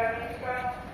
Seventy-five.